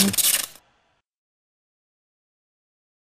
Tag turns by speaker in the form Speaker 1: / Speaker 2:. Speaker 1: Mm-hmm.